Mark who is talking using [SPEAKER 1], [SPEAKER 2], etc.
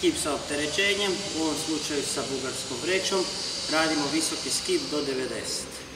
[SPEAKER 1] skip sa opterećenjem, u ovom slučaju sa bugarskom vrećom, radimo visoki skip do 90.